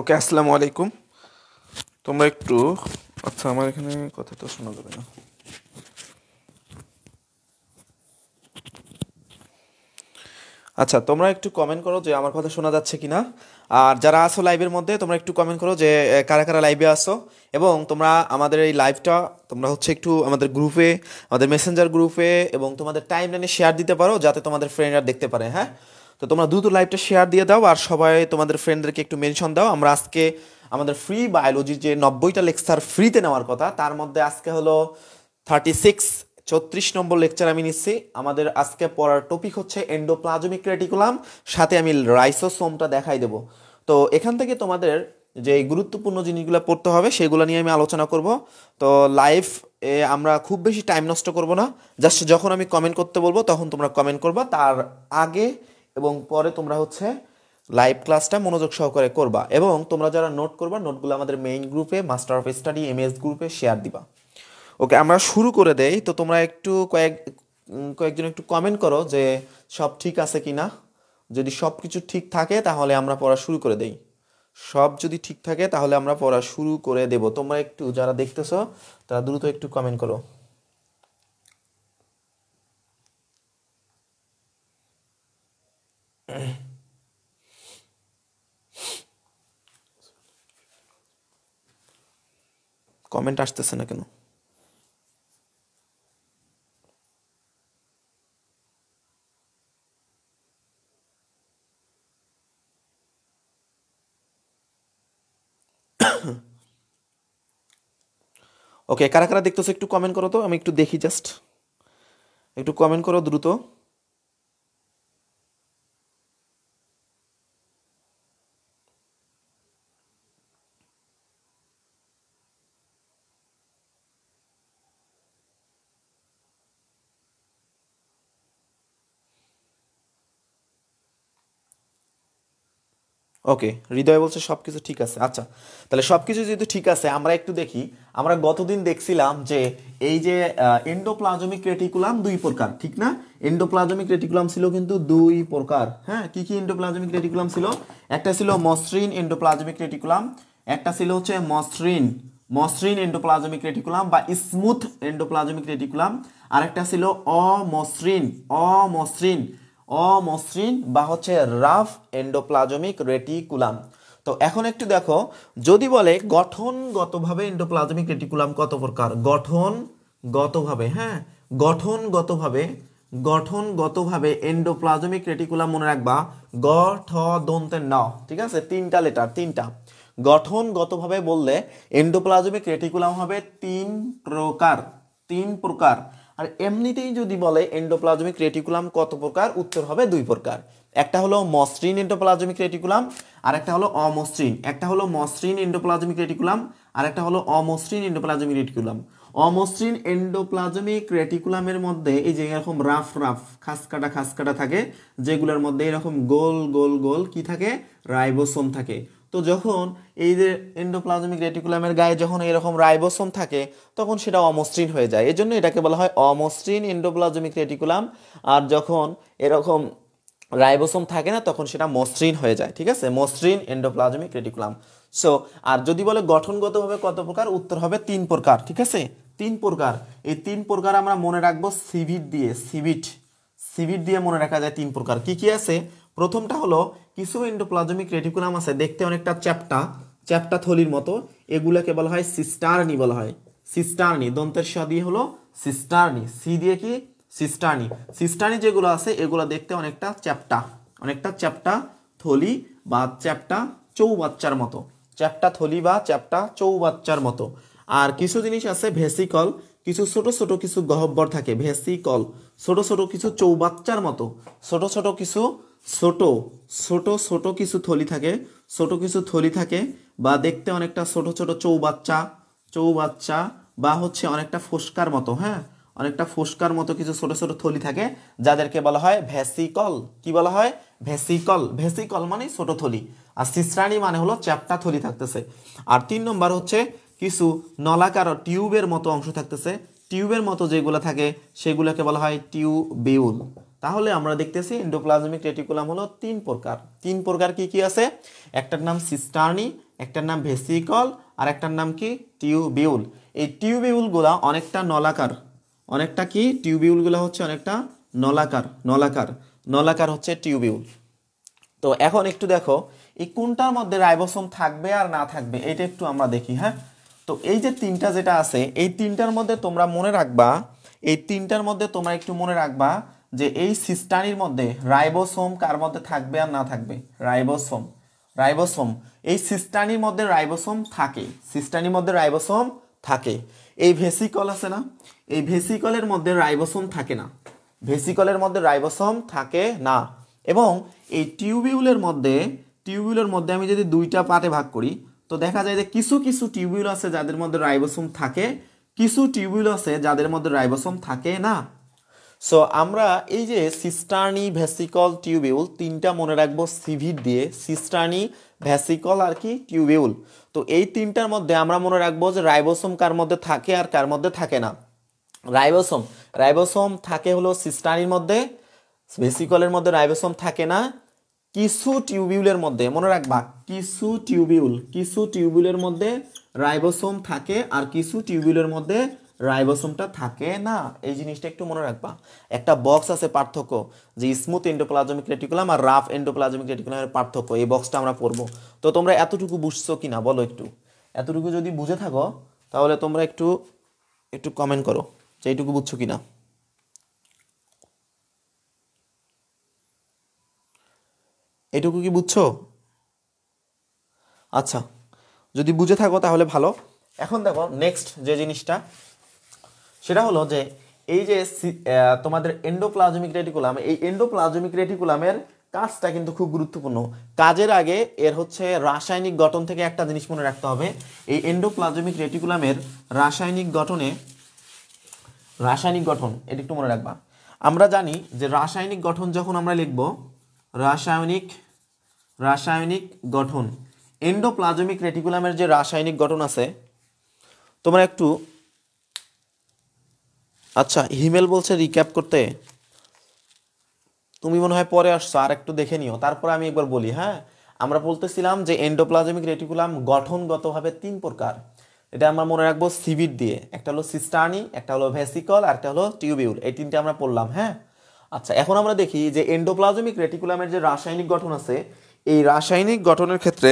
ওকে, আসসালামু আলাইকুম। তোমরা একটু আচ্ছা আমার এখানে কথা তো শোনা যাবে না। আচ্ছা তোমরা একটু কমেন্ট করো যে আমার কথা শোনা যাচ্ছে কিনা। আর যারা আসো লাইভের মধ্যে, তোমরা একটু কমেন্ট করো যে কারা কারা লাইভে আসো এবং তোমরা আমাদের এই লাইভটা তোমরা হচ্ছে একটু আমাদের গ্রুপে আমাদের মেসেঞ্জার গ্রুপে এবং তোমাদের টাইম লাইনে শেয়ার দিতে পারো, যাতে তোমাদের ফ্রেন্ডরা দেখতে পারে হ্যাঁ? তো তোমরা দ্রুত লাইভটা শেয়ার দিয়ে দাও আর সবাই তোমাদের ফ্রেন্ডদেরকে একটু মেনশন দাও। আমরা আজকে আমাদের ফ্রি বায়োলজির যে নব্বইটা লেকচার ফ্রিতে নেওয়ার কথা, তার মধ্যে আজকে হলো থার্টি সিক্স চৌত্রিশ নম্বর লেকচার আমি নিচ্ছি। আমাদের আজকে পড়ার টপিক হচ্ছে এন্ডোপ্লাজমিক রেটিকুলাম সাথে আমি রাইসোসোমটা দেখাই দেব। তো এখান থেকে তোমাদের যে গুরুত্বপূর্ণ জিনিসগুলো পড়তে হবে, সেগুলো নিয়ে আমি আলোচনা করব। তো লাইভ এ আমরা খুব বেশি টাইম নষ্ট করব না। জাস্ট যখন আমি কমেন্ট করতে বলব, তখন তোমরা কমেন্ট করবা। তার আগে এবং পরে তোমরা হচ্ছে লাইভ ক্লাসটা মনোযোগ সহকারে করবা এবং তোমরা যারা নোট করবা নোটগুলো আমাদের মেইন গ্রুপে মাস্টার অফ স্টাডি এমএস গ্রুপে শেয়ার দিবা। ওকে আমরা শুরু করে দেই। তো তোমরা একটু কয়েক কয়েকজন একটু কমেন্ট করো যে সব ঠিক আছে কি না যদি সব কিছু ঠিক থাকে, তাহলে আমরা পড়া শুরু করে দেই। সব যদি ঠিক থাকে, তাহলে আমরা পড়া শুরু করে দেব। তোমরা একটু যারা দেখতেছো, তারা দ্রুত একটু কমেন্ট করো। কমেন্ট আসতেছে না কেন? ওকে কারা কারা দেখতেছো একটু কমেন্ট করো তো, আমি একটু দেখি জাস্ট একটু কমেন্ট করো দ্রুত। ওকে হৃদয় বলছে সব কিছু ঠিক আছে। আচ্ছা তাহলে সব কিছু যেহেতু ঠিক আছে, আমরা একটু দেখি। আমরা গতদিন দেখছিলাম যে এই যে এন্ডোপ্লাজমিক রেটিকুলাম দুই প্রকার, ঠিক না? এন্ডোপ্লাজমিক রেটিকুলাম ছিল কিন্তু দুই প্রকার। হ্যাঁ কি কি এন্ডোপ্লাজমিক রেটিকুলাম ছিল? একটা ছিল মসৃণ এন্ডোপ্লাজমিক রেটিকুলাম একটা ছিল হচ্ছে মসৃণ মসৃণ এন্ডোপ্লাজমিক রেটিকুলাম বা স্মুথ এন্ডোপ্লাজমিক রেটিকুলাম আরেকটা ছিল অমসৃণ অমসৃণ। অমসৃণ বা হচ্ছে রাফ এন্ডোপ্লাজমিক রেটিকুলাম। তো এখন একটু দেখো, যদি বলে গঠনগতভাবে এন্ডোপ্লাজমিক রেটিকুলাম কত প্রকার? গঠনগতভাবে হ্যাঁ? গঠনগতভাবে গঠনগতভাবে এন্ডোপ্লাজমিক রেটিকুলাম মনে রাখবা গ ঠ দন্তের ন, ঠিক আছে? তিনটা লেটার, তিনটা। গঠনগতভাবে বললে এন্ডোপ্লাজমিক রেটিকুলাম হবে তিন প্রকার তিন প্রকার। আর এমনিতেই যদি বলে এন্ডোপ্লাজমিক রেটিকুলাম কত প্রকার? উত্তর হবে দুই প্রকার। একটা হলো মসৃণ এন্ডোপ্লাজমিক রেটিকুলাম আর একটা হলো অমসৃণ। একটা হলো মসৃণ এন্ডোপ্লাজমিক রেটিকুলাম আর একটা হলো অমসৃণ এন্ডোপ্লাজমিক রেটিকুলাম অমসৃণ এন্ডোপ্লাজমিক রেটিকুলামের মধ্যে এই যে এরকম রাফ রাফ, খাসকাটা খাসকাটা থাকে, যেগুলোর মধ্যে এরকম গোল গোল গোল কি থাকে? রাইবোসোম থাকে। তো যখন এই যে এন্ডোপ্লাজমিক রেটিকুলামের গায়ে যখন এরকম রাইবোসোম থাকে, তখন সেটা অমসৃণ হয়ে যায়। এজন্য এটাকে বলা হয় অমসৃণ এন্ডোপ্লাজমিক রেটিকুলাম আর যখন এরকম রাইবোসোম থাকে না, তখন সেটা মসৃণ হয়ে যায়, ঠিক আছে? মসৃণ এন্ডোপ্লাজমিক রেটিকুলাম সো আর যদি বলে গঠনগতভাবে কত প্রকার, উত্তর হবে তিন প্রকার, ঠিক আছে? তিন প্রকার। এই তিন প্রকার আমরা মনে রাখব সিভিট দিয়ে সিভিট সিভিট দিয়ে মনে রাখা যায় তিন প্রকার। কি কি আছে? প্রথমটা হলো কিছু এন্ডোপ্লাজমিক রেটিকুলাম আছে, দেখতে অনেকটা চ্যাপটা চ্যাপটা থলির মতো। এগুলোকে বলা হয় সিস্টারনি বলা হয়। সিস্টারনি, দন্তের স দিয়ে হলো সিস্টারনি। সি দিয়ে কি? সিস্টারনি। সিস্টারনি যেগুলো আছে, এগুলো দেখতে অনেকটা চ্যাপটা অনেকটা চ্যাপটা থলি বা চ্যাপটা চৌবাচ্চার মতো। চ্যাপটা থলি বা চ্যাপটা চৌবাচ্চার মতো। আর কিছু জিনিস আছে, ভেসিকল, কিছু ছোট ছোট কিছু গহব্বর থাকে, ভেসিকল, ছোট ছোট কিছু চৌবাচ্চার মতো, ছোট ছোট কিছু ছোট ছোট ছোট কিছু থলি থাকে। ছোট কিছু থলি থাকে বা দেখতে অনেকটা ছোট ছোট চৌবাচ্চা চৌবাচ্চা বা হচ্ছে অনেকটা ফোসকার মতো হ্যাঁ? অনেকটা ফোসকার মতো কিছু ছোট ছোট থলি থাকে, যাদেরকে বলা হয় ভেসিকল। কি বলা হয়? ভেসিকল। ভেসিকল মানে ছোট থলি। আর সিস্রানি মানে হলো চ্যাপটা থলি থাকতেছে। আর তিন নম্বর হচ্ছে কিছু নলাকার টিউবের মতো অংশ থাকতেছে। টিউবের মতো যেগুলো থাকে, সেগুলোকে বলা হয় টিউবিউল। তাহলে আমরা দেখতেছি এন্ডোপ্লাজমিক রেটিকুলাম হলো তিন প্রকার। তিন প্রকার কি কি আছে? একটার নাম সিস্টার্নি একটার নাম ভেসিকল আর একটার নাম কি? টিউবিউল এই টিউবিউলগুলা অনেকটা নলাকার। অনেকটা কি? টিউবিউলগুলো হচ্ছে অনেকটা নলাকার নলাকার। নলাকার হচ্ছে টিউবিউল তো এখন একটু দেখো, এই কোনটার মধ্যে রাইবোসোম থাকবে আর না থাকবে, এটা একটু আমরা দেখি হ্যাঁ? তো এই যে তিনটা যেটা আছে, এই তিনটার মধ্যে তোমরা মনে রাখবা, এই তিনটার মধ্যে তোমরা একটু মনে রাখবা যে এই সিস্টানির মধ্যে রাইবোসোম কার মধ্যে থাকবে আর না থাকবে? রাইবোসোম। রাইবোসোম। এই সিস্টানির মধ্যে রাইবোসোম থাকে। সিস্টানির মধ্যে রাইবোসোম থাকে। এই ভেসিকল আছে না? এই ভেসিকলের মধ্যে রাইবোসোম থাকে না। ভেসিকলের মধ্যে রাইবোসোম থাকে না। এবং এই টিউবিউলের মধ্যে টিউবিউলের মধ্যে আমি যদি দুইটা পাতে ভাগ করি, তো দেখা যায় যে কিছু কিছু টিউবিউল আছে যাদের মধ্যে রাইবোসোম থাকে, কিছু টিউবিউল আছে যাদের মধ্যে রাইবোসোম থাকে না। সো আমরা এই যে সিস্টার্নি ভ্যাসিকল টিউবিউল তিনটা মনে রাখব সিভিট দিয়ে। সিস্টার্নি ভ্যাসিকল আর কি টিউবিউল তো এই তিনটার মধ্যে আমরা মনে রাখব যে রাইবোসোম কার মধ্যে থাকে আর কার মধ্যে থাকে না। রাইবোসোম রাইবোসোম থাকে হলো সিস্টানির মধ্যে ভেসিকলের মধ্যে রাইবোসোম থাকে না। কিছু টিউবিউলের মধ্যে, মনে রাখবা, কিছু টিউবিউল কিছু টিউবিউলের মধ্যে রাইবোসোম থাকে আর কিছু টিউবিউলের মধ্যে রাইবোসোমটা থাকে না? এই জিনিসটা একটু মনে রাখবা। একটা বক্স আছে পার্থক্য, যে স্মুথ এন্ডোপ্লাজমিক রেটিকুলাম আর রাফ এন্ডোপ্লাজমিক রেটিকুলামের পার্থক্য, এই বক্সটা আমরা পড়ব তো তোমরা এতটুকু বুঝছ কি না বলো একটু। এতটুকু যদি বুঝে থাকো, তাহলে তোমরা একটু একটু কমেন্ট করো, যে এইটুকু বুঝছ কি না এটুকু কি বুঝছ? আচ্ছা যদি বুঝে থাকো তাহলে ভালো। এখন দেখো নেক্সট যে জিনিসটা সেটা হলো যে এই যে তোমাদের এন্ডোপ্লাজমিক রেটিকুলাম এই এন্ডোপ্লাজমিক রেটিকুলামের কাজটা কিন্তু খুব গুরুত্বপূর্ণ। কাজের আগে এর হচ্ছে রাসায়নিক গঠন থেকে একটা জিনিস মনে রাখতে হবে। এই এন্ডোপ্লাজমিক রেটিকুলামের রাসায়নিক গঠনে রাসায়নিক গঠন, এটা একটু মনে রাখবা। আমরা জানি যে রাসায়নিক গঠন যখন আমরা লিখব, রাসায়নিক রাসায়নিক গঠন এন্ডোপ্লাজমিক রেটিকুলামের যে রাসায়নিক গঠন আছে, তোমরা একটু আচ্ছা হিমেল বলছে রিক্যাপ করতে। তুমি মনে হয় পরে আসছো, আর একটু দেখে নিও। তারপর আমি একবার বলি হ্যাঁ? আমরা বলতেছিলাম যে এন্ডোপ্লাজমিক রেটিকুলাম গঠনগতভাবে তিন প্রকার। এটা আমরা মনে রাখব সিভিট দিয়ে। একটা হলো সিস্টার্নি, একটা হলো ভেসিকল, আর একটা হলো টিউবিউল। এই তিনটে আমরা পড়লাম হ্যাঁ? আচ্ছা এখন আমরা দেখি যে এন্ডোপ্লাজমিক রেটিকুলামের যে রাসায়নিক গঠন আছে, এই রাসায়নিক গঠনের ক্ষেত্রে,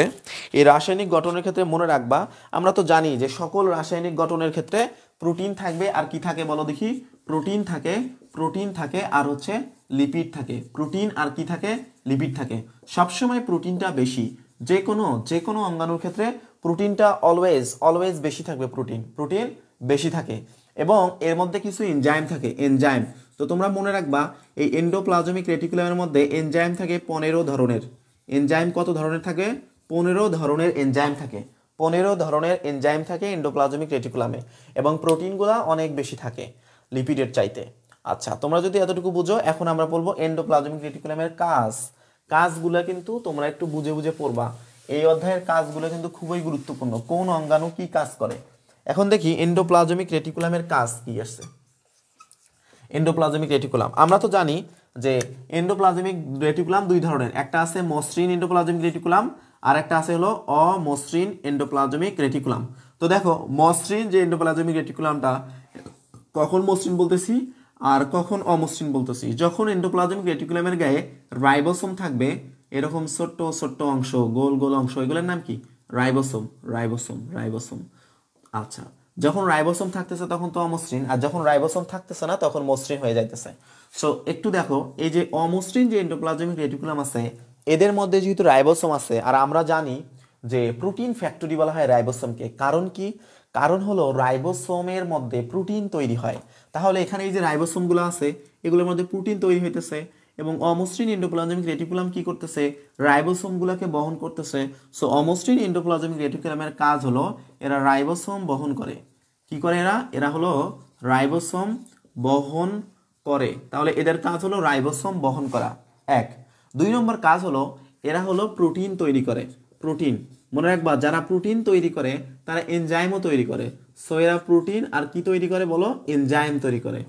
এই রাসায়নিক গঠনের ক্ষেত্রে মনে রাখবা, আমরা তো জানি যে সকল রাসায়নিক গঠনের ক্ষেত্রে প্রোটিন থাকবে, আর কি থাকে বলো দেখি? প্রোটিন থাকে প্রোটিন থাকে, আর হচ্ছে লিপিড থাকে। প্রোটিন আর কি থাকে? লিপিড থাকে। সবসময় প্রোটিনটা বেশি। যে কোনো যে কোনো অঙ্গাণুর ক্ষেত্রে প্রোটিনটা অলওয়েজ অলওয়েজ বেশি থাকবে প্রোটিন। প্রোটিন বেশি থাকে। এবং এর মধ্যে কিছু এনজাইম থাকে এনজাইম তো তোমরা মনে রাখবা, এই এন্ডোপ্লাজমিক রেটিকুলামের মধ্যে এনজাইম থাকে পনেরো ধরনের। এনজাইম কত ধরনের থাকে? পনেরো ধরনের এনজাইম থাকে। পনেরো ধরনের এনজাইম থাকে এন্ডোপ্লাজমিক রেটিকুলামে এবং প্রোটিনগুলা অনেক বেশি থাকে লিপিডের চাইতে। আচ্ছা তোমরা যদি এতটুকু বুঝো, এখন আমরা বলব এন্ডোপ্লাজমিক রেটিকুলামের কাজ। কাজগুলো কিন্তু তোমরা একটু বুঝে বুঝে পড়বা। এই অধ্যায়ের কাজগুলো কিন্তু খুবই গুরুত্বপূর্ণ। কোন অঙ্গাণু কি কাজ করে? এখন দেখি এন্ডোপ্লাজমিক রেটিকুলামের কাজ কি আসছে। Endoplasmic reticulum. আমরা তো জানি যে এন্ডোপ্লাজমিক রেটিকুলাম দুই ধরনের। একটা আছে মসৃণ এন্ডোপ্লাজমিক রেটিকুলাম আর একটা আছে হলো অমসৃণ এন্ডোপ্লাজমিক রেটিকুলাম তো দেখো, মসৃণ যে এন্ডোপ্লাজমিক রেটিকুলামটা কখন মসৃণ বলতেছি আর কখন অমসৃণ বলতেছি? যখন এন্ডোপ্লাজমিক রেটিকুলামের গায়ে রাইবোসোম থাকবে, এরকম ছোট্ট ছোট্ট অংশ, গোল গোল অংশ, এগুলোর নাম কি? Ribosome ribosome ribosome. আচ্ছা যখন রাইবোসোম থাকতেছে তখন তো অমসৃণ, আর যখন রাইবোসোম থাকতেছে না তখন মসৃণ হয়ে যাইতেছে। সো একটু দেখো, এই যে অমসৃণ যে এন্ডোপ্লাজমিক রেটিকুলাম আছে এদের মধ্যে যেহেতু রাইবোসোম আছে, আর আমরা জানি যে প্রোটিন ফ্যাক্টরি বলা হয় রাইবোসোমকে। কারণ কি? কারণ হলো রাইবোসোমের মধ্যে প্রোটিন তৈরি হয়। তাহলে এখানে এই যে রাইবোসোমগুলো আছে, এগুলোর মধ্যে প্রোটিন তৈরি হইতেছে এবং অমসৃণ এন্ডোপ্লাজমিক রেটিকুলাম কি করতেছে? রাইবোসোমগুলোকে বহন করতেছে। সো অমসৃণ এন্ডোপ্লাজমিক রেটিকুলামের কাজ হলো এরা রাইবোসোম বহন করে। কি করে এরা? এরা হলো রাইবোসোম বহন করে। তাহলে এদের কাজ হলো রাইবোসোম বহন করা। এক দুই নম্বর কাজ হলো, এরা হলো প্রোটিন তৈরি করে, প্রোটিন। মনে রাখবা, যারা প্রোটিন তৈরি করে, তারা এনজাইমও তৈরি করে। সো এরা প্রোটিন আর কি তৈরি করে বলো? এনজাইম তৈরি করে।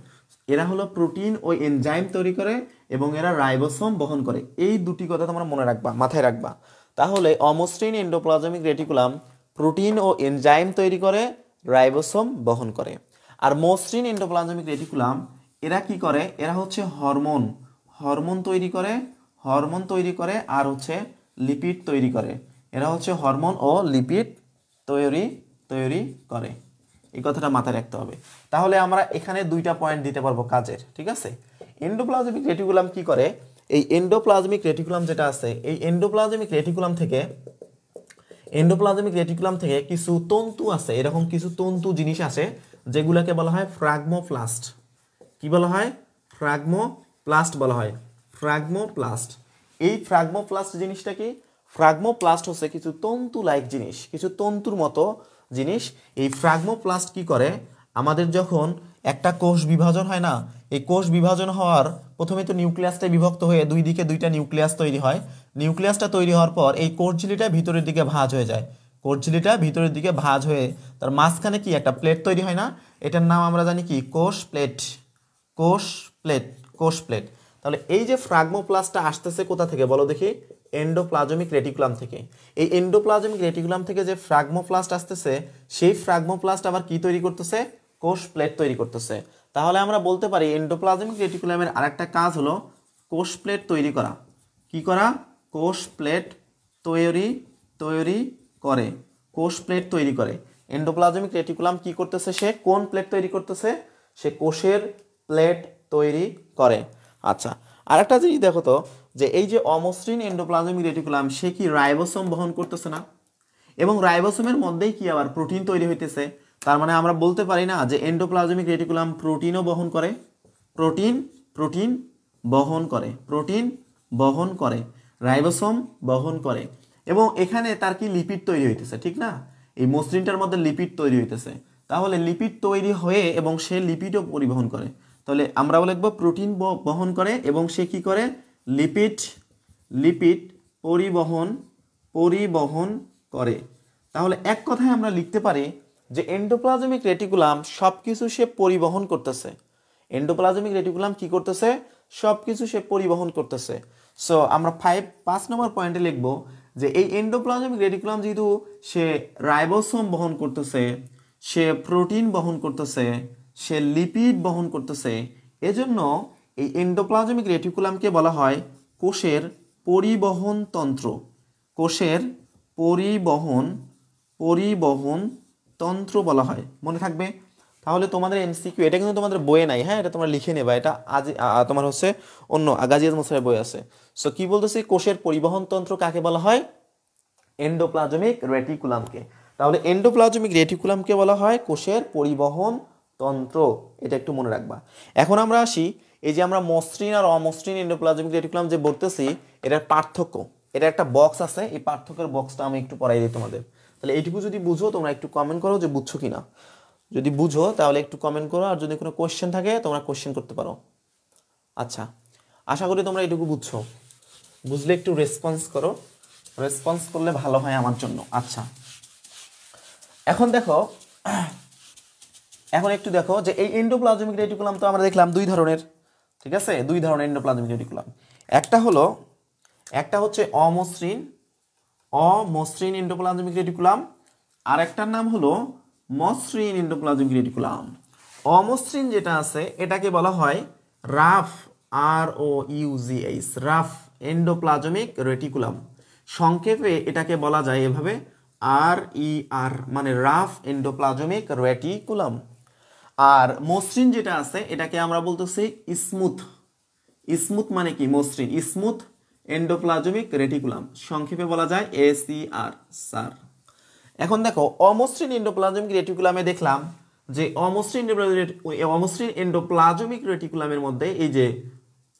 এরা হলো প্রোটিন ও এনজাইম তৈরি করে এবং এরা রাইবোসোম বহন করে। এই দুটি কথা তোমরা মনে রাখবা, মাথায় রাখবা। তাহলে অমসৃণ এন্ডোপ্লাজমিক রেটিকুলাম প্রোটিন ও এনজাইম তৈরি করে, রাইবোসোম বহন করে। আর মসৃণ এন্ডোপ্লাজমিক রেটিকুলাম, এরা কি করে? এরা হচ্ছে হরমোন। হরমোন তৈরি করে হরমোন তৈরি করে আর হচ্ছে লিপিড তৈরি করে। এরা হচ্ছে হরমোন ও লিপিড তৈরি তৈরি করে। এই কথাটা মাথায় রাখতে হবে। তাহলে আমরা এখানে দুইটা পয়েন্ট দিতে পারব কাজের, ঠিক আছে? এন্ডোপ্লাজমিক রেটিকুলাম কি করে? এই এন্ডোপ্লাজমিক রেটিকুলাম যেটা আছে, এই এন্ডোপ্লাজমিক রেটিকুলাম থেকে এন্ডোপ্লাজমিক রেটিকুলাম থেকে কিছু তন্তু আছে, এরকম কিছু তন্তু জিনিস আছে, যেগুলোকে বলা হয় ফ্রাগমোপ্লাস্ট কি বলা হয়? ফ্রাগমোপ্লাস্ট বলা হয়। ফ্রাগমোপ্লাস্ট। এই ফ্র্যাগমোপ্লাস্ট জিনিসটা কি? ফ্র্যাগমোপ্লাস্ট হচ্ছে কিছু তন্তু লাইক জিনিস, কিছু তন্তুর মতো জিনিস। এই ফ্র্যাগমোপ্লাস্ট কি করে? আমাদের যখন একটা কোষ বিভাজন হয় না, এই কোষ বিভাজন হওয়ার প্রথমে তো নিউক্লিয়াসটা বিভক্ত হয়ে দুই দিকে দুইটা নিউক্লিয়াস তৈরি হয়। নিউক্লিয়াসটা তৈরি হওয়ার পর এই কোষঝিলিটা ভিতরের দিকে ভাঁজ হয়ে যায়। কোষঝিলিটা ভিতরের দিকে ভাঁজ হয়ে তার মাঝখানে কি একটা প্লেট তৈরি হয় না? এটার নাম আমরা জানি কি? কোষ প্লেট। কোষ প্লেট কোষ প্লেট। তাহলে এই যে ফ্রাগমোপ্লাস্টটা আসতেছে কোথা থেকে? বলো দেখি এন্ডোপ্লাজমিক রেটিকুলাম থেকে। এই এন্ডোপ্লাজমিক রেটিকুলাম থেকে যে ফ্রাগমোপ্লাস্ট আসতেছে, সেই ফ্রাগমোপ্লাস্ট আবার কি তৈরি করতেছে? কোষ প্লেট তৈরি করতেছে। তাহলে আমরা বলতে পারি এন্ডোপ্লাজমিক রেটিকুলামের আরেকটা কাজ হলো কোষ প্লেট তৈরি করা। কি করা? কোষ প্লেট তৈরি তৈরি করে। কোষ প্লেট তৈরি করে। এন্ডোপ্লাজমিক রেটিকুলাম কি করতেছে সে? কোন প্লেট তৈরি করতেছে? সে কোষের প্লেট তৈরি করে। আচ্ছা আরেকটা জিনিস দেখো তো, যে এই যে অমসৃণ এন্ডোপ্লাজমিক রেটিকুলাম সে কি রাইবোসোম বহন করতেছে না? এবং রাইবোসোমের মধ্যেই কি আবার প্রোটিন তৈরি হইতেছে? তার মানে আমরা বলতে পারি না যে এন্ডোপ্লাজমিক রেটিকুলাম প্রোটিনও বহন করে প্রোটিন প্রোটিন বহন করে প্রোটিন বহন করে, রাইবোসোম বহন করে। এবং এখানে তার কি লিপিড তৈরি হইতেছে, ঠিক না? এই মসৃণটার মধ্যে লিপিড তৈরি হইতেছে। তাহলে লিপিড তৈরি হয়ে এবং সে লিপিডও পরিবহন করে। তাহলে আমরা লিখব প্রোটিন বহন করে এবং সে কি করে? লিপিড লিপিড পরিবহন পরিবহন করে। তাহলে এক কথায় আমরা লিখতে পারি যে এন্ডোপ্লাজমিক রেটিকুলাম সব কিছু সে পরিবহন করতেছে। এন্ডোপ্লাজমিক রেটিকুলাম কি করতেছে? সব কিছু সে পরিবহন করতেছে। সো আমরা ফাইভ পাঁচ নম্বর পয়েন্টে লিখব যে এই এন্ডোপ্লাজমিক রেটিকুলাম যেহেতু সে রাইবোসোম বহন করতেছে, সে প্রোটিন বহন করতেছে সে লিপিড বহন করতেছে। এজন্য এই এন্ডোপ্লাজমিক রেটিকুলামকে বলা হয় কোষের পরিবহন তন্ত্র। কোষের পরিবহন পরিবহন তন্ত্র বলা হয়। মনে থাকবে? তাহলে তোমাদের এমসিকিউ এটা কিন্তু তোমাদের বইয়ে নাই হ্যাঁ? এটা তোমরা লিখে নেবা। এটা আজ তোমার হচ্ছে অন্য গাজিয়াজ মোসাইয়ের বই আছে। সো কি বলতেছি? কোষের পরিবহন তন্ত্র কাকে বলা হয়? এন্ডোপ্লাজমিক রেটিকুলামকে তাহলে এন্ডোপ্লাজমিক রেটিকুলামকে বলা হয় কোষের পরিবহন তন্ত্র, এটা একটু মনে রাখবা। এখন আমরা আসি এই যে আমরা মসৃণ আর অমসৃণ এন্ডোপ্লাজমিক রেটিকুলাম যে বলতেছি, এটার পার্থক্য। এটা একটা বক্স আছে, এই পার্থক্যের বক্সটা আমি একটু পড়াই দিই তোমাদের। তাহলে এইটুকু যদি বুঝো, তোমরা একটু কমেন্ট করো যে বুঝছ কিনা। যদি বুঝো, তাহলে একটু কমেন্ট করো, আর যদি কোনো কোয়েশ্চেন থাকে, তোমরা কোয়েশ্চেন করতে পারো। আচ্ছা আশা করি তোমরা এটুকু বুঝছ। বুঝলে একটু রেসপন্স করো। রেসপন্স করলে ভালো হয় আমার জন্য। আচ্ছা এখন দেখো এখন একটু দেখো যে এই এন্ডোপ্লাজমিক রেটিকুলাম তো আমরা দেখলাম দুই ধরনের, ঠিক আছে? দুই ধরনের এন্ডোপ্লাজমিক রেটিকুলাম একটা হলো, একটা হচ্ছে অমসৃণ অমসৃণ এন্ডোপ্লাজমিক রেটিকুলাম আর একটার নাম হলো মসৃণ এন্ডোপ্লাজমিক রেটিকুলাম অমসৃণ যেটা আছে, এটাকে বলা হয় rough R O UGH rough endoplasmic reticulum সংক্ষেপে এটাকে বলা যায় এভাবে আর ই আর মানে রাফ এন্ডোপ্লাজমিক রেটিকুলাম আর মসৃণ যেটা আছে, এটাকে আমরা বলতেছি স্মুথ। স্মুথ মানে কি? মসৃণ। Smooth endoplasmic reticulum. সংক্ষেপে বলা যায় এসিআর সার এখন দেখো, অমসৃণ এন্ডোপ্লাজমিক রেটিকুলামে দেখলাম যে অমসৃণ অমসৃণ এন্ডোপ্লাজমিক রেটিকুলামের মধ্যে এই যে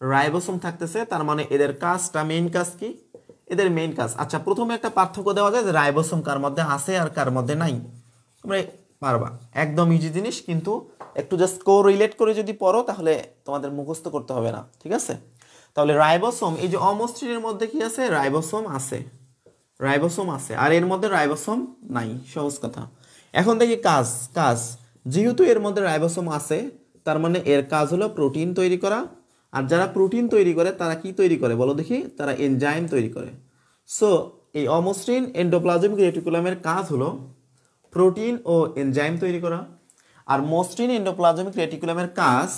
রাইবোসোম থাকতেছে, তার মানে এদের কাজটা মেইন কাজ কি? এদের মেইন কাজ। আচ্ছা প্রথমে একটা পার্থক্য দেওয়া যায় যে রাইবোসোম কার মধ্যে আছে আর কার মধ্যে নাই। তোমরা পারবা। একদম ইজি জিনিস, কিন্তু একটু জাস্ট কো রিলেট করে যদি পড়ো, তাহলে তোমাদের মুখস্থ করতে হবে না, ঠিক আছে? তাহলে রাইবোসোম, এই যে অমসৃণের মধ্যে কি আছে? রাইবোসোম আছে। রাইবোসোম আছে। আর এর মধ্যে রাইবোসোম নাই, সহজ কথা। এখন দেখি কাজ কাজ। যেহেতু এর মধ্যে রাইবোসোম আছে, তার মানে এর কাজ হলো প্রোটিন তৈরি করা। আর যারা প্রোটিন তৈরি করে, তারা কি তৈরি করে? বলো দেখি, তারা এনজাইম তৈরি করে। সো এই অমসৃণ এন্ডোপ্লাজমিক রেটিকুলামের কাজ হলো প্রোটিন ও এনজাইম তৈরি করা, আর মসৃণ এন্ডোপ্লাজমিক রেটিকুলামের কাজ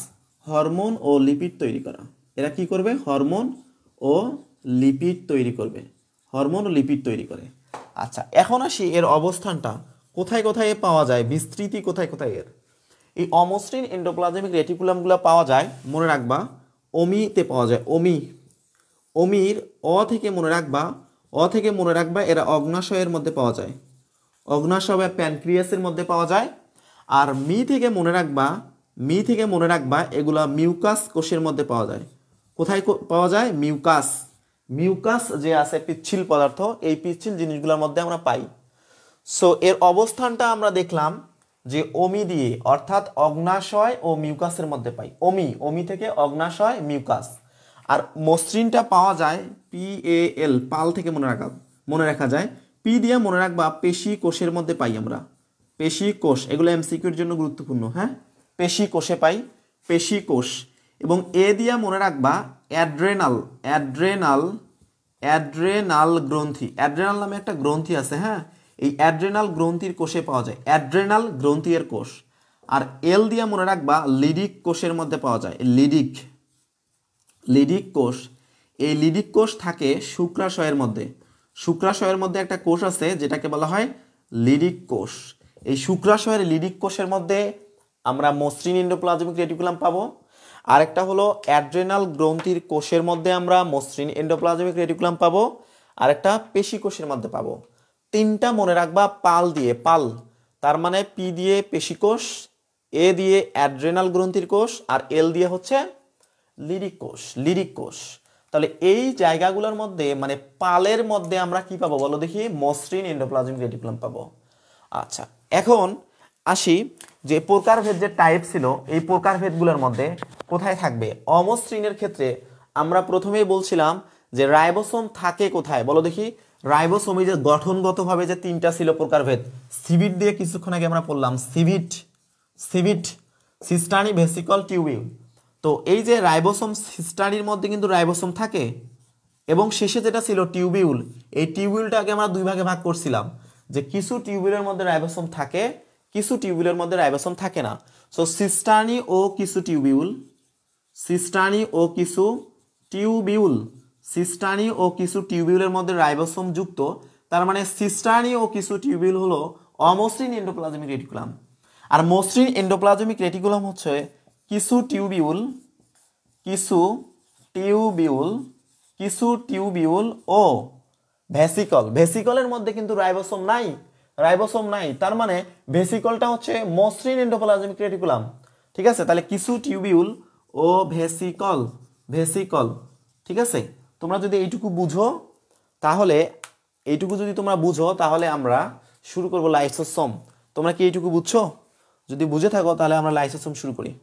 হরমোন ও লিপিড তৈরি করা। এরা কি করবে? হরমোন ও লিপিড তৈরি করবে। হরমোন ও লিপিড তৈরি করে। আচ্ছা এখন আসি এর অবস্থানটা। কোথায় কোথায় পাওয়া যায়? বিস্তৃতি কোথায় কোথায় এর? এই অমসৃণ এন্ডোপ্লাজমিক রেটিকুলামগুলো পাওয়া যায়, মনে রাখবা, অমিতে পাওয়া যায়। অমি, অমির অ থেকে মনে রাখবা, অ থেকে মনে রাখবা এরা অগ্নাশয়ের মধ্যে পাওয়া যায়। অগ্নাশয় প্যানক্রিয়াসের মধ্যে পাওয়া যায়। আর মি থেকে মনে রাখবা, মি থেকে মনে রাখবা এগুলা মিউকাস কোষের মধ্যে পাওয়া যায়। কোথায় পাওয়া যায়? মিউকাস। মিউকাস যে আছে পিচ্ছিল পদার্থ, এই পিচ্ছিল জিনিসগুলোর মধ্যে আমরা পাই। সো এর অবস্থানটা আমরা দেখলাম যে অমি দিয়ে, অর্থাৎ অগ্নাশয় ও মিউকাসের মধ্যে পাই। অমি অমি থেকে অগ্নাশয়, মিউকাস। আর মসৃণটা পাওয়া যায়, পি এ এল, পাল থেকে মনে রাখা মনে রাখা যায়। পি দিয়ে মনে রাখবা পেশি কোষের মধ্যে পাই আমরা। পেশি কোষ, এগুলো এমসিকিউর জন্য গুরুত্বপূর্ণ হ্যাঁ? পেশি কোষে পাই পেশি কোষ এবং এ দিয়ে মনে রাখবা অ্যাড্রেনাল অ্যাড্রেনাল অ্যাড্রেনাল গ্রন্থি। অ্যাড্রেনাল নামে একটা গ্রন্থি আছে হ্যাঁ? এই অ্যাড্রেনাল গ্রন্থির কোষে পাওয়া যায়, অ্যাড্রেনাল গ্রন্থি এর কোষ। আর এল দিয়ে মনে রাখবা লিডিক কোষের মধ্যে পাওয়া যায়, লিডিক লিডিক কোষ। এই লিডিক কোষ থাকে শুক্রাশয়ের মধ্যে। শুক্রাশয়ের মধ্যে একটা কোষ আছে, যেটাকে বলা হয় লিডিক কোষ। এই শুক্রাশয়ের লিডিক কোষের মধ্যে আমরা মসৃণ এন্ডোপ্লাজমিক রেটিকুলাম পাবো। আরেকটা হলো অ্যাড্রেনাল গ্রন্থির কোষের মধ্যে আমরা মসৃণ এন্ডোপ্লাজমিক রেটিকুলাম পাবো। আরেকটা পেশি কোষের মধ্যে পাবো। তিনটা মনে রাখবা, পাল দিয়ে, পাল। তার মানে পি দিয়ে পেশিকোষ এ দিয়ে অ্যাড্রেনাল গ্রন্থির কোষ, আর এল দিয়ে হচ্ছে লিরিক কোষ লিরিক কোষ। তাহলে এই জায়গাগুলোর মধ্যে মানে পালের মধ্যে আমরা কি পাবো বলো দেখি? মসৃণ এন্ডোপ্লাজমিক রেটিকুলাম পাবো। আচ্ছা এখন আসি যে প্রকারভেদ যে টাইপ ছিল, এই প্রকারভেদগুলোর মধ্যে কোথায় থাকবে? অমসৃণের ক্ষেত্রে আমরা প্রথমেই বলছিলাম যে রাইবোসোম থাকে কোথায়? বলো দেখি, রাইবোসোমে যে গঠনগতভাবে যে তিনটা ছিল প্রকারভেদ, সিভিট দিয়ে কিছুক্ষণ আগে আমরা পড়লাম, সিভিট সিভিট, সিস্টানি ভেসিকল টিউবিউ তো এই যে রাইবোসোম সিস্টানির মধ্যে কিন্তু রাইবোসোম থাকে, এবং শেষে যেটা ছিল টিউবিউল, এই টিউবিউলটাকে আমরা দুই ভাগে ভাগ করছিলাম, যে কিছু টিউবিউলের মধ্যে রাইবোসোম থাকে, কিছু টিউবিউলের মধ্যে রাইবোসোম থাকে না। সো সিস্টানি ও কিছু টিউবিউল, সিস্টানি ও কিছু টিউবিউল, সিস্টানি ও কিছু টিউবিউলের মধ্যে রাইবোসোম যুক্ত, তার মানে সিস্টানি ও কিছু টিউবিউল হলো অমসৃণ এন্ডোপ্লাজমিক রেটিকুলাম আর মসৃণ এন্ডোপ্লাজমিক রেটিকুলাম হচ্ছে কিছু টিউবিউল কিছু টিউবিউল কিছু টিউবিউল ও ভেসিকল। ভেসিকলের মধ্যে কিন্তু রাইবোসোম নাই রাইবোসোম নাই। তার মানে ভেসিকলটা হচ্ছে মসৃণ এন্ডোপ্লাজমিক রেটিকুলাম ঠিক আছে? তাহলে কিছু টিউবিউল ও ভেসিকল ভেসিকল, ঠিক আছে? তোমরা যদি এইটুকু বুঝো, তাহলে এইটুকু যদি তোমরা বুঝো, তাহলে আমরা শুরু করব লাইসোসোম। তোমরা কি এইটুকু বুঝছ? যদি বুঝে থাকো, তাহলে আমরা লাইসোসোম শুরু করি।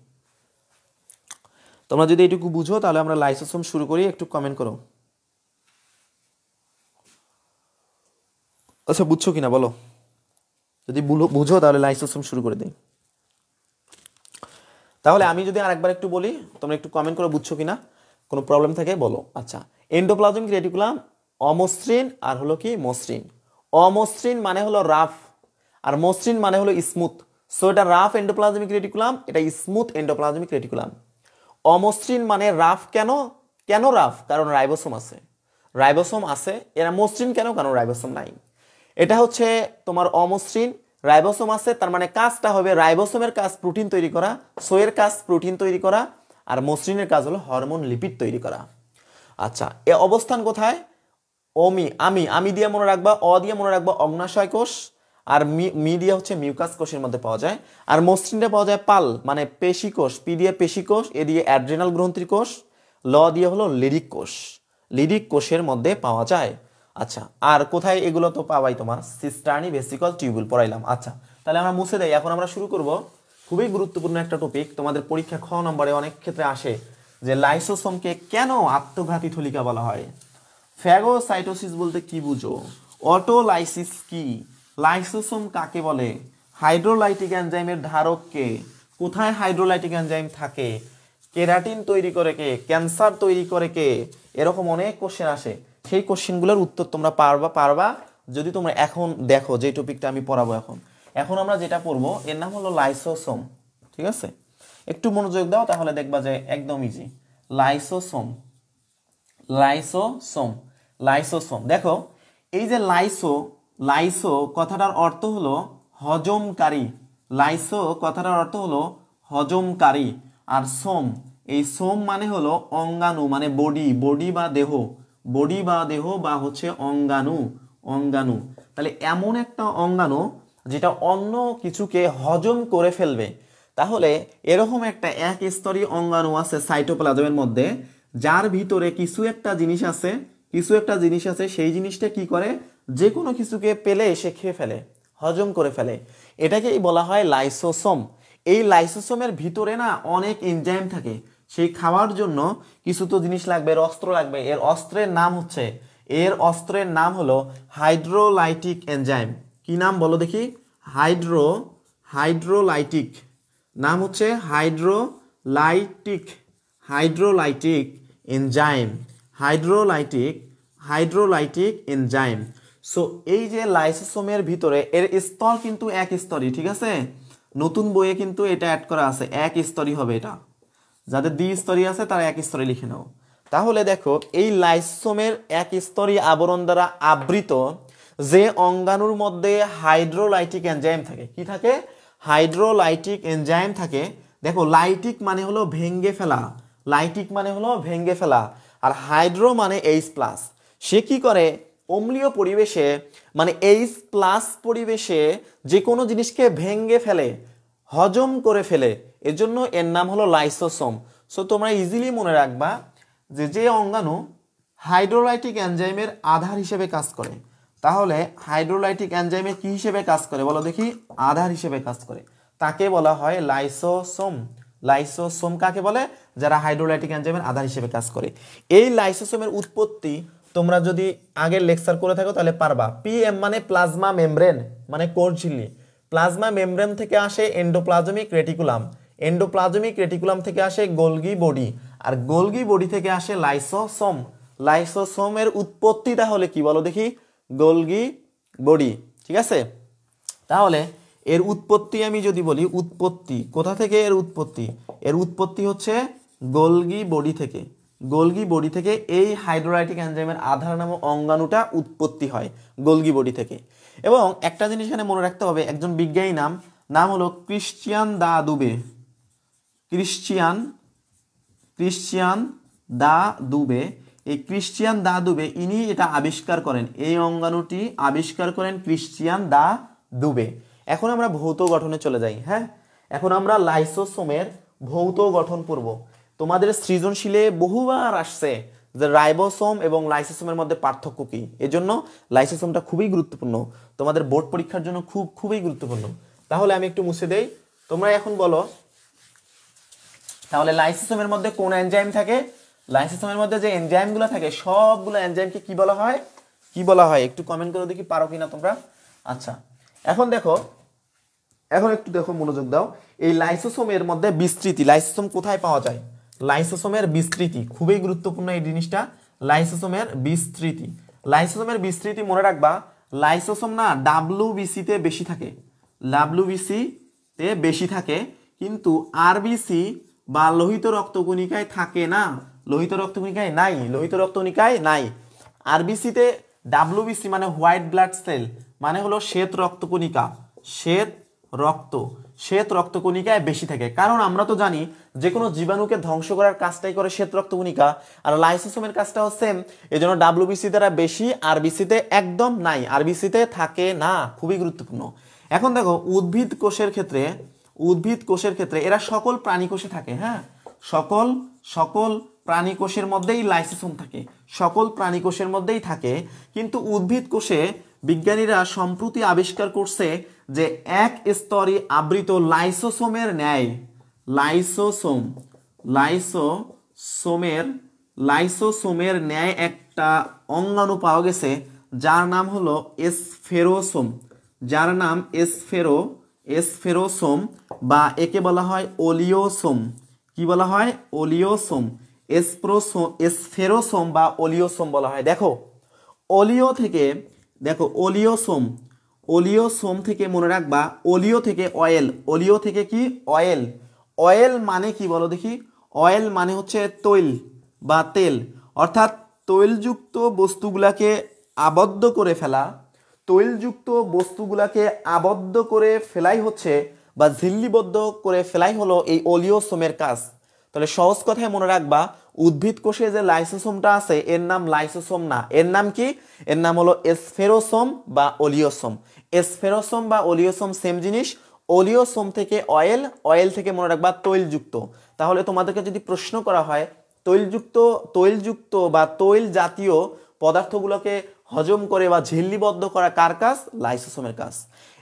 তোমরা যদি এটুকু বুঝো, তাহলে আমরা লাইসোসোম শুরু করি, একটু কমেন্ট করো। আচ্ছা বুঝছ কিনা বলো? যদি বুঝো, তাহলে লাইসোসোম শুরু করে দিই। তাহলে আমি যদি আরেকবার একটু বলি, তোমরা একটু কমেন্ট করে, বুঝছ কিনা? কোনো প্রবলেম থাকে? বলো। আচ্ছা এন্ডোপ্লাজমিক রেটিকুলাম অমসৃণ আর হলো কি মসৃণ। অমসৃণ মানে হলো রাফ আর মসৃণ মানে হলো স্মুথ সো এটা রাফ এন্ডোপ্লাজমিক রেটিকুলাম এটা স্মুথ এন্ডোপ্লাজমিক রেটিকুলাম অমসৃণ মানে রাফ কেন? কেন রাফ? কারণ রাইবোসোম আছে। রাইবোসোম আছে, এরা মসৃণ কেন? কারণ রাইবোসোম নাই। এটা হচ্ছে তোমার অমসৃণ, রাইবোসোম আছে, তার মানে কাজটা হবে রাইবোসোমের কাজ প্রোটিন তৈরি করা, সোয়ের কাজ প্রোটিন তৈরি করা, আর মসৃণের কাজ হলো হরমোন লিপিড তৈরি করা। আচ্ছা এ অবস্থান কোথায়? অমি, আমি আমি দিয়ে মনে রাখবা, অ দিয়ে মনে রাখবা অগ্নাশয় কোষ আর মি মি হচ্ছে মিউকাস কোষের মধ্যে পাওয়া যায়। আর মসৃণটা পাওয়া যায় পাল মানে পেশি কোষ, পি দিয়ে পেশি কোষ, এ দিয়ে অ্যাড্রেনাল গ্রন্থির কোষ, ল দিয়ে হলো লিরিক কোষ। লিরিক কোষের মধ্যে পাওয়া যায়। আচ্ছা আর কোথায় এগুলো তো পাওয়াই তোমার? সিস্টার্নি ভেসিকল টিউবুল, পড়াইলাম। আচ্ছা তাহলে আমরা মুছে দেয় এখন আমরা শুরু করব। খুবই গুরুত্বপূর্ণ একটা টপিক তোমাদের পরীক্ষা খ নম্বরে অনেক ক্ষেত্রে আসে যে লাইসোসোমকে কেন আত্মঘাতী থলিকা বলা হয়? ফ্যাগোসাইটোসিস বলতে কি বুঝো? অটোলাইসিস কি? লাইসোসোম কাকে বলে? হাইড্রোলাইটিক এনজাইমের ধারক কে? কোথায় হাইড্রোলাইটিক এনজাইম থাকে? কেরাটিন তৈরি করে কে? ক্যান্সার তৈরি করে কে? এরকম অনেক কোশ্চেন আসে। সেই কোশ্চেনগুলোর উত্তর তোমরা পারবা পারবা। যদি তোমরা এখন দেখো যে টপিকটা আমি পড়াবো এখন। এখন আমরা যেটা পড়ব, এর নাম হলো লাইসোসোম। ঠিক আছে? একটু মনোযোগ দাও, তাহলে দেখবা যে একদম ইজি লাইসোসোম। লাইসোসোম। লাইসোসোম। দেখো, এই যে লাইসো লাইসো কথাটার অর্থ হলো হজমকারী। লাইসো কথাটার অর্থ হলো হজমকারী। আর সোম, এই সোম মানে হলো অঙ্গাণু মানে বডি বডি বা দেহ। বডি বা দেহ বা হচ্ছে অঙ্গাণু অঙ্গাণু। তাহলে এমন একটা অঙ্গাণু যেটা অন্য কিছুকে হজম করে ফেলবে। তাহলে এরকম একটা এক স্তরী অঙ্গাণু আছে সাইটোপ্লাজমের মধ্যে, যার ভিতরে কিছু একটা জিনিস আছে, কিছু একটা জিনিস আছে, সেই জিনিসটা কি করে? যে কোনো কিছুকে পেলে সে খেয়ে ফেলে, হজম করে ফেলে। এটাকেই বলা হয় লাইসোসোম। এই লাইসোসোমের ভিতরে না অনেক এনজাইম থাকে। সেই খাওয়ার জন্য কিছু তো জিনিস লাগবে এর অস্ত্র লাগবে। এর অস্ত্রের নাম হচ্ছে, এর অস্ত্রের নাম হলো হাইড্রোলাইটিক এনজাইম কি নাম বলো দেখি? Hydro, hydrolytic. নাম হচ্ছে hydrolytic hydrolytic enzyme hydrolytic hydrolytic enzyme so এই যে লাইসোসোমের ভিতরে, এর স্তর কিন্তু এক স্তরই, ঠিক আছে? নতুন বইয়ে কিন্তু এটা অ্যাড করা আছে, এক স্তরই হবে এটা। যাদের দ্বি স্তরী আছে, তারা এক স্তরে লিখে নাও। তাহলে দেখো, এই লাইসোমের এক স্তরী আবরণ দ্বারা আবৃত যে অঙ্গাণুর মধ্যে হাইড্রোলাইটিক এনজাইম থাকে। কি থাকে? হাইড্রোলাইটিক এনজাইম থাকে। দেখো লাইটিক মানে হলো ভেঙ্গে ফেলা। লাইটিক মানে হলো ভেঙ্গে ফেলা। আর হাইড্রো মানে এইচ প্লাস সে কি করে? অম্লীয় পরিবেশে মানে এইচ প্লাস পরিবেশে যে কোনো জিনিসকে ভেঙ্গে ফেলে, হজম করে ফেলে, এজন্য এর নাম হলো লাইসোসোম সো তোমরা ইজিলি মনে রাখবা যে যে অঙ্গাণু হাইড্রোলাইটিক এনজাইমের আধার হিসেবে কাজ করে, তাহলে হাইড্রোলাইটিক এনজাইমে কি হিসেবে কাজ করে বলো দেখি? আধার হিসেবে কাজ করে। তাকে বলা হয় লাইসোসোম লাইসোসোম কাকে বলে? যারা হাইড্রোলাইটিক এনজাইমের আধার হিসেবে কাজ করে। এই লাইসোসোমের উৎপত্তি তোমরা যদি আগের লেকচার করে থাকো তাহলে পারবা। পিএম মানে প্লাজমা মেমব্রেন মানে কোর ঝিল্লি। প্লাজমা মেমব্রেন থেকে আসে এন্ডোপ্লাজমিক রেটিকুলাম। এন্ডোপ্লাজমিক রেটিকুলাম থেকে আসে গোলগি বডি। আর গোলগি বডি থেকে আসে লাইসোসোম। লাইসোসোমের উৎপত্তি তাহলে কি বলো দেখি? গোলগি বডি, ঠিক আছে? তাহলে এর উৎপত্তি আমি যদি বলি, উৎপত্তি, কোথা থেকে এর উৎপত্তি? এর উৎপত্তি হচ্ছে গোলগি বডি থেকে। গোলগি বডি থেকে এই হাইড্রোলাইটিক এনজাইমের আধার নামক অঙ্গাণুটা উৎপত্তি হয় গোলগি বডি থেকে। এবং একটা জিনিস এখানে মনে রাখতে হবে, একজন বিজ্ঞানী নাম নাম হলো Christian de Duve. Christian Christian de Duve. এই ক্রিশ্চিয়ান দা দুবে, ইনি এটা আবিষ্কার করেন। এই অঙ্গাণুটি আবিষ্কার করেন ক্রিশ্চিয়ান দা দুবে। এখন আমরা ভৌত গঠনে চলে যাই হ্যাঁ? এখন আমরা লাইসোসোমের ভৌত গঠন পড়ব। তোমাদের সৃজনশীলে বহুবার আসছে যে রাইবোসোম এবং লাইসোসোমের মধ্যে পার্থক্য কি? এজন্য লাইসোসোমটা খুবই গুরুত্বপূর্ণ। তোমাদের বোর্ড পরীক্ষার জন্য খুব, খুবই গুরুত্বপূর্ণ। তাহলে আমি একটু মুছে দেই। তোমরা এখন বলো, তাহলে লাইসোসোমের মধ্যে কোন এনজাইম থাকে? লাইসোসোমের মধ্যে যে এনজাইমগুলো থাকে, সবগুলো এনজাইমকে কি বলা হয়? কি বলা হয়? একটু কমেন্ট করে দেখি পারো কিনা তোমরা। আচ্ছা এখন দেখো, এখন একটু দেখো মনোযোগ দাও। এই লাইসোসোমের মধ্যে বিস্তৃতি, লাইসোসোম কোথায় পাওয়া যায়? লাইসোসোমের বিস্তৃতি, খুবই গুরুত্বপূর্ণ এই জিনিসটা, লাইসোসোমের বিস্তৃতি। লাইসোসোমের বিস্তৃতি মনে রাখবা, লাইসোসোম না ডাব্লু বিসিতে বেশি থাকে। ডাব্লু তে বেশি থাকে, কিন্তু আরবিসি বা লোহিত রক্তকণিকায় থাকে না। লোহিত রক্তকণিকায় নাই, লোহিত রক্তকণিকায় নাই। আরবিসিতে ডাব্লুবিসি মানে হোয়াইট ব্লাড সেল মানে হলো শ্বেত রক্তকণিকা। শ্বেত রক্ত। শ্বেত রক্তকণিকায় বেশি থাকে। কারণ আমরা তো জানি যে কোনো জীবাণুকে ধ্বংস করার কাজটাই করে শ্বেত রক্তকণিকা। আর লাইসোসোমের কাজটাও সেম। এই জন্য ডাব্লিউবিসি দ্বারা বেশি আরবিসিতে একদম নাই। আরবিসিতে থাকে না। খুবই গুরুত্বপূর্ণ। এখন দেখো, উদ্ভিদ কোষের ক্ষেত্রে, উদ্ভিদ কোষের ক্ষেত্রে এরা সকল প্রাণী কোষে থাকে হ্যাঁ? সকল সকল প্রাণী কোষের মধ্যেই লাইসোসোম থাকে। সকল প্রাণী কোষের মধ্যেই থাকে। কিন্তু উদ্ভিদ কোষে বিজ্ঞানীরা সম্প্রতি আবিষ্কার করছে যে এক স্তরে আবৃত লাইসোসোমের ন্যায়, লাইসোসোম, লাইসোসোমের লাইসোসোমের ন্যায় একটা অঙ্গাণু পাওয়া গেছে, যার নাম হলো এসফেরোসোম। যার নাম এসফেরো, এসফেরোসোম বা একে বলা হয় ওলিওসোম। কি বলা হয়? ওলিওসোম। এসপ্রোসোম এসফেরোসোম বা ওলিওসোম বলা হয়। দেখো অলিও থেকে, দেখো অলিওসোম অলিওসোম থেকে মনে রাখবা অলিও থেকে অয়েল। অলিও থেকে কি? অয়েল। অয়েল মানে কি বলো দেখি? অয়েল মানে হচ্ছে তৈল বা তেল। অর্থাৎ তৈলযুক্ত বস্তুগুলাকে আবদ্ধ করে ফেলা। তৈলযুক্ত বস্তুগুলাকে আবদ্ধ করে ফেলাই হচ্ছে বা ঝিল্লিবদ্ধ করে ফেলাই হলো এই অলিওসোমের কাজ। তাহলে সহজ কথায় মনে রাখবা, উদ্ভিদ কোষে যে লাইসোসোমটা আছে, এর নাম লাইসোসোম না। এর নাম কি? এর নাম হলো এসফেরোসোম বা অলিওসোম। এসফেরোসোম বা অলিওসোম সেম জিনিস। অলিওসোম থেকে অয়েল অয়েল থেকে মনে রাখবা তৈলযুক্ত। তাহলে তোমাদেরকে যদি প্রশ্ন করা হয়, তৈলযুক্ত তৈলযুক্ত বা তৈল জাতীয় পদার্থগুলোকে হজম করে বা ঝিল্লিবদ্ধ করা কার কাজ? লাইসোসোমের কাজ।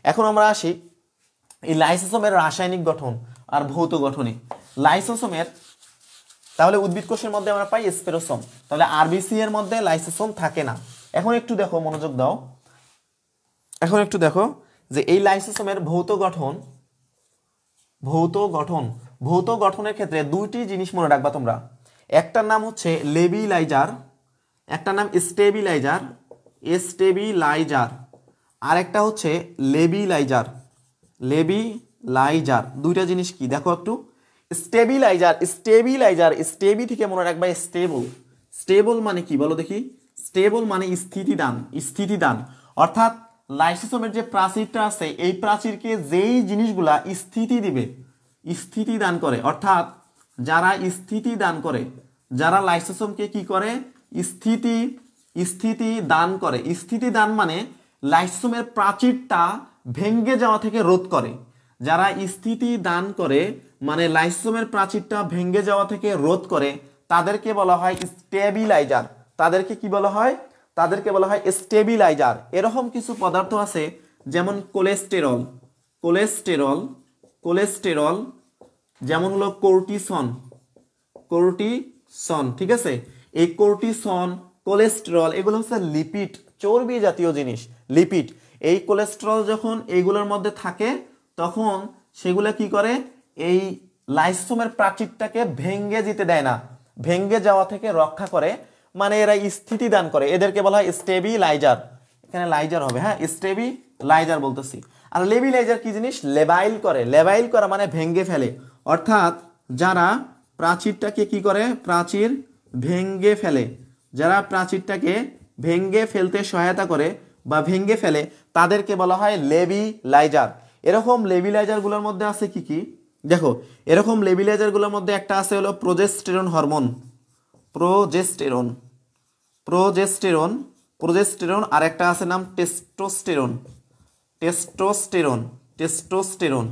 এখন আমরা আসি এই লাইসোসোমের রাসায়নিক গঠন আর ভৌত গঠনে। লাইসোসোমের, তাহলে উদ্ভিদ কোষের মধ্যে আমরা পাই স্পেরোসোম তাহলে আরবিসি এর মধ্যে লাইসোসোম থাকে না। এখন একটু দেখো, মনোযোগ দাও। এখন একটু দেখো যে এই লাইসোসোমের ভৌত গঠন ভৌত গঠন, ভৌত গঠনের ক্ষেত্রে দুইটি জিনিস মনে রাখবা তোমরা। একটার নাম হচ্ছে লেবিলাইজার একটা নাম স্টেবিলাইজার স্টেবিলাইজার, আর একটা হচ্ছে লেবিলাইজার। লেবিলাইজার, দুইটা জিনিস কি? দেখো একটু। স্টেবিলাইজার স্টেবিলাইজার, স্টেবি থেকে মনে রাখবা স্টেবল। স্টেবল মানে কি? বলো দেখি। স্টেবল মানে স্থিতিদান স্থিতিদান। অর্থাৎ লাইসোসোমের যে প্রাচীরটা আছে, এই প্রাচীরকে যেই জিনিসগুলা স্থিতি দিবে, স্থিতি দান করে, অর্থাৎ যারা স্থিতি দান করে, যারা লাইসোসোমকে কি করে? স্থিতি স্থিতি দান করে। স্থিতি দান মানে লাইসোসোমের প্রাচীরটা ভেঙ্গে যাওয়া থেকে রোধ করে। যারা স্থিতি দান করে মানে লাইসোসোমের প্রাচীরটা ভেঙ্গে যাওয়া থেকে রোধ করে, তাদেরকে বলা হয় স্টেবিলাইজার তাদেরকে কি বলা হয়? তাদেরকে বলা হয় স্টেবিলাইজার। এরকম কিছু পদার্থ আছে, যেমন কোলেস্টেরল। কোলেস্টেরল কোলেস্টেরল, যেমন হলো কোর্টিসন। কোর্টিসন, ঠিক আছে? এই কোর্টিসন, কোলেস্টেরল, এগুলো হচ্ছে লিপিড, চর্বি জাতীয় জিনিস, লিপিড। এই কোলেস্টেরল যখন এইগুলোর মধ্যে থাকে, তখন সেগুলো কি করে? এই লাইসোমের প্রাচীরটাকে ভেঙ্গে যেতে দেয় না। ভেঙ্গে যাওয়া থেকে রক্ষা করে মানে এরা স্থিতি দান করে। এদেরকে বলা হয় স্টেবিলাইজার। এখানে লাইজার হবে হ্যাঁ? স্টেবি লাইজার বলতেছি। আর লেবিলাইজার কি জিনিস? লেবাইল করে। লেবাইল করা মানে ভেঙ্গে ফেলে। অর্থাৎ যারা প্রাচীরটাকে কি করে? প্রাচীর ভেঙ্গে ফেলে। যারা প্রাচীরটাকে ভেঙ্গে ফেলতে সহায়তা করে বা ভেঙ্গে ফেলে, তাদেরকে বলা হয় লেবিলাইজার। এরকম লেবিলাইজারগুলোর মধ্যে আছে কি কি? দেখো, এরকম লেবিলাইজারগুলোর মধ্যে একটা আছে হলো progesterone hormone. Progesterone. Progesterone progesterone আর একটা আছে নাম টেস্টোস্টেরন। Testosterone testosterone.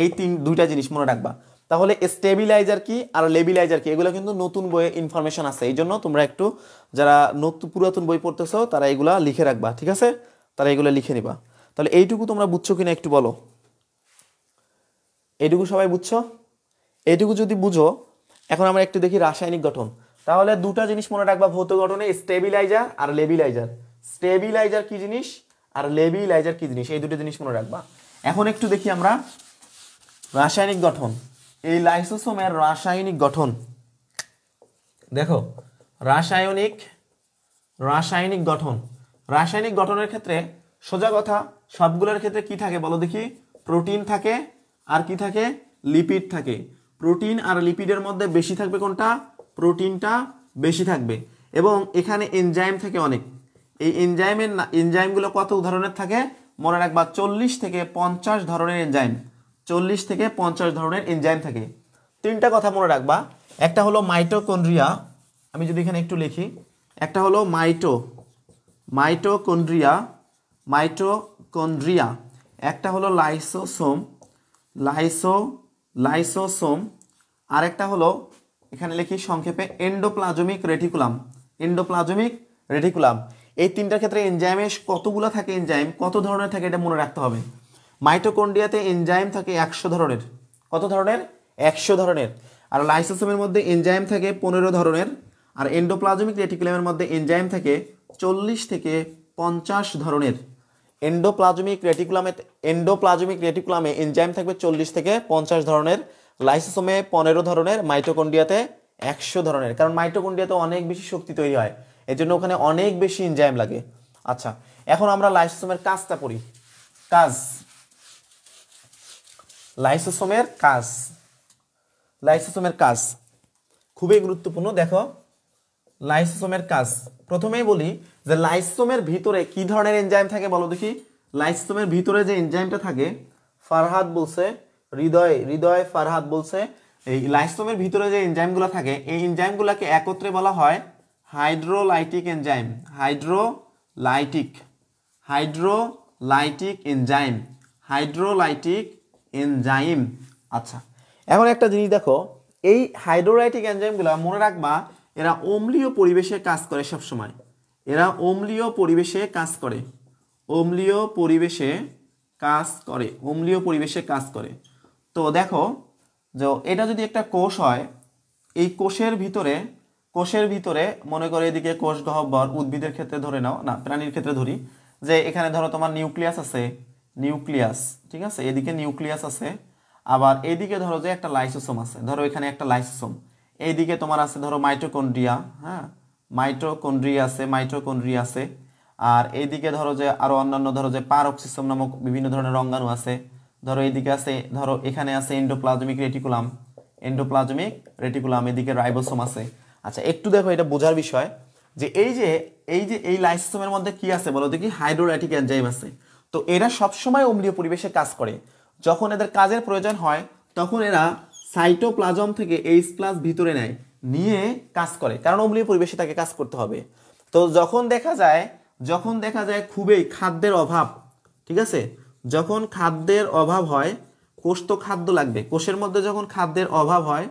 এই তিন, দুইটা জিনিস মনে রাখবা। তাহলে স্টেবিলাইজার কি আর লেবিলাইজার কি? এগুলো কিন্তু নতুন বইয়ে ইনফরমেশন আছে। এই জন্য তোমরা একটু যারা নতুন, পুরাতন বই পড়তেছো, তারা এগুলা লিখে রাখবা, ঠিক আছে? তারা এগুলো লিখে নিবা। তাহলে এইটুকু তোমরা বুঝছ কিনা একটু বলো। এইটুকু সবাই বুঝছ? এইটুকু যদি বুঝো, এখন আমরা একটু দেখি রাসায়নিক গঠন। তাহলে দুটা জিনিস মনে রাখবা, ভৌত গঠনে স্টেবিলাইজার আর লেবিলাইজার স্টেবিলাইজার কি জিনিস আর লেবিলাইজার কি জিনিস? এই দুটো জিনিস মনে রাখবা। এখন একটু দেখি আমরা রাসায়নিক গঠন। এই লাইসোসোমের রাসায়নিক গঠন। দেখো, রাসায়নিক রাসায়নিক গঠন। রাসায়নিক গঠনের ক্ষেত্রে সোজা কথা, সবগুলোর ক্ষেত্রে কি থাকে বলো দেখি? প্রোটিন থাকে আর কি থাকে? লিপিড থাকে। প্রোটিন আর লিপিডের মধ্যে বেশি থাকবে কোনটা? প্রোটিনটা বেশি থাকবে। এবং এখানে এনজাইম থাকে অনেক। এই এনজাইমের এনজাইমগুলো কত ধরনের থাকে? মনে রাখবা, চল্লিশ থেকে পঞ্চাশ ধরনের এনজাইম চল্লিশ থেকে পঞ্চাশ ধরনের এনজাইম থাকে। তিনটা কথা মনে রাখবা। একটা হলো মাইটোকন্ড্রিয়া আমি যদি এখানে একটু লিখি। একটা হলো মাইটো মাইটোকন্ড্রিয়া মাইটোকন্ড্রিয়া একটা হলো লাইসোসোম লাইসো লাইসোসোম আরেকটা হলো এখানে লিখি সংক্ষেপে এন্ডোপ্লাজমিক রেটিকুলাম এন্ডোপ্লাজমিক রেটিকুলাম এই তিনটার ক্ষেত্রে এনজাইমে কতগুলো থাকে এনজাইম কত ধরনের থাকে এটা মনে রাখতে হবে। মাইটোকন্ডিয়াতে এনজাইম থাকে একশো ধরনের। কত ধরনের? একশো ধরনের। আর লাইসোসোমের মধ্যে এনজাইম থাকে পনেরো ধরনের। আর এন্ডোপ্লাজমিক রেটিকুলামের মধ্যে এনজাইম থাকে চল্লিশ থেকে পঞ্চাশ ধরনের। এন্ডোপ্লাজমিক রেটিকুলামে এন্ডোপ্লাজমিক রেটিকুলামে এনজাইম থাকবে চল্লিশ থেকে পঞ্চাশ ধরনের। লাইসোসোমে পনেরো ধরনের, মাইটোকন্ড্রিয়াতে একশো ধরনের। কারণ মাইটোকন্ড্রিয়াতে অনেক বেশি শক্তি তৈরি হয়। এর জন্য ওখানে অনেক বেশি এনজাইম লাগে। আচ্ছা এখন আমরা লাইসোসোমের কাজটা পড়ি কাজ। লাইসোসোমের কাজ। লাইসোসোমের কাজ। খুবই গুরুত্বপূর্ণ, দেখো। লাইসোসোমের কাজ। প্রথমেই বলি যে লাইসোমের ভিতরে কি ধরনের এনজাইম থাকে বলো দেখি। লাইসোমের ভিতরে যে এনজাইমটা থাকে, ফারহাদ বলছে হৃদয় হৃদয় ফারহাদ বলছে, এই লাইসোসোমের ভিতরে যে এনজাইমগুলো থাকে, এই এনজাইমগুলোকে একত্রে বলা হয় hydrolytic enzyme hydrolytic hydrolytic enzyme hydrolytic enzyme আচ্ছা এখন একটা জিনিস দেখো, এই হাইড্রোলাইটিক এনজাইমগুলো মনে রাখবা, এরা অম্লীয় পরিবেশে কাজ করে সব সময় এরা অম্লীয় পরিবেশে কাজ করে। অম্লীয় পরিবেশে কাজ করে, অম্লীয় পরিবেশে কাজ করে। তো দেখো, যে এটা যদি একটা কোষ হয়, এই কোষের ভিতরে কোষের ভিতরে মনে করো এদিকে কোষ গহ্বর উদ্ভিদের ক্ষেত্রে ধরে নাও, না, প্রাণীর ক্ষেত্রে ধরি, যে এখানে ধরো তোমার নিউক্লিয়াস আছে, নিউক্লিয়াস, ঠিক আছে? এদিকে নিউক্লিয়াস আছে, আবার এইদিকে ধরো যে একটা লাইসোসোম আছে, ধরো এখানে একটা লাইসোসোম, এইদিকে তোমার আছে ধরো মাইটোকন্ড্রিয়া হ্যাঁ? মাইটোকন্ড্রিয়া আছে মাইটোকন্ড্রিয়া আছে, আর এইদিকে ধরো যে আরও অন্যান্য ধরো যে পারক্সিসম নামক বিভিন্ন ধরনের অঙ্গাণু আছে ধরো এইদিকে আছে, ধরো এখানে আছে এন্ডোপ্লাজমিক রেটিকুলাম এন্ডোপ্লাজমিক রেটিকুলাম এদিকে রাইবোসোম আছে। আচ্ছা একটু দেখো এটা বোঝার বিষয় যে এই যে এই যে এই লাইসোসোমের মধ্যে কি আছে বলো দেখি হাইড্রোলাইটিক এনজাইম আছে। তো এরা সবসময় অম্লীয় পরিবেশে কাজ করে। যখন এদের কাজের প্রয়োজন হয়, তখন এরা সাইটোপ্লাজম থেকে এইচ প্লাস ভিতরে নেয়, নিয়ে কাজ করে। কারণ অম্লীয় পরিবেশে তাকে কাজ করতে হবে। তো যখন দেখা যায়, যখন দেখা যায় খুবই খাদ্যের অভাব, ঠিক আছে? যখন খাদ্যের অভাব হয়, কোষ তো খাদ্য লাগবে। কোষের মধ্যে যখন খাদ্যের অভাব হয়,